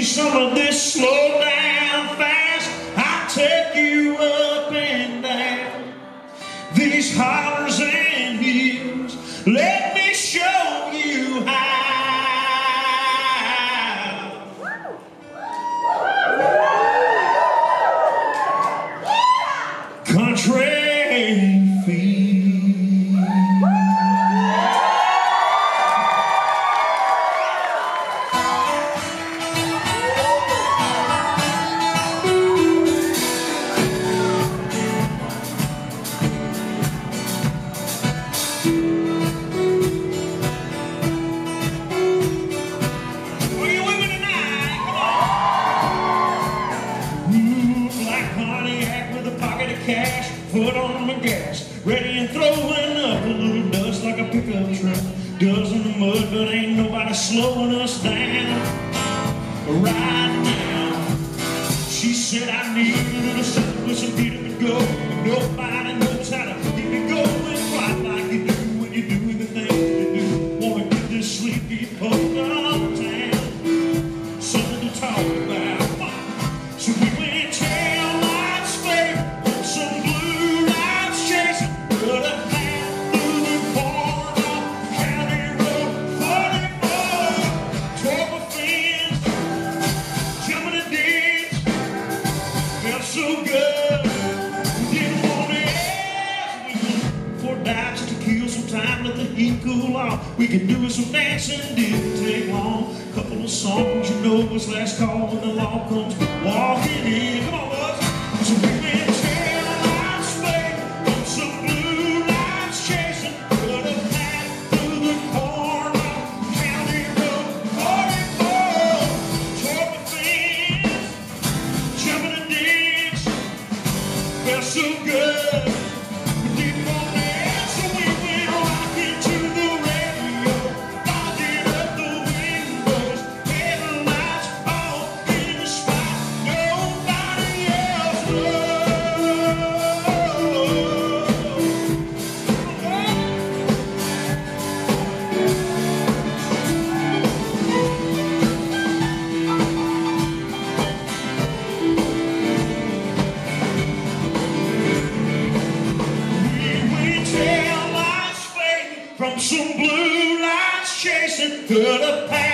you some of this slow down fast. I'll take you up and down these hollers and hills. Let me show you how. Country feels. Foot on the gas, ready and throwing up a little dust like a pickup truck. Does in the mud, but ain't nobody slowing us down. Right now, she said I need a little something with some to go. Nobody knows how to keep me going quite like you do when you're doing the things you do. Wanna get this sleepy poke on town something to talk about. heat cool off. We can do some dancing, didn't take long. Couple of songs, you know what's last call when the law comes walking in. Come on, boys. So we been standing on spray, on some blue lights chasing, put a path through the corner, county road 44. Tore my fence, jumping the ditch, felt so good. Some blue lights chasing through the past.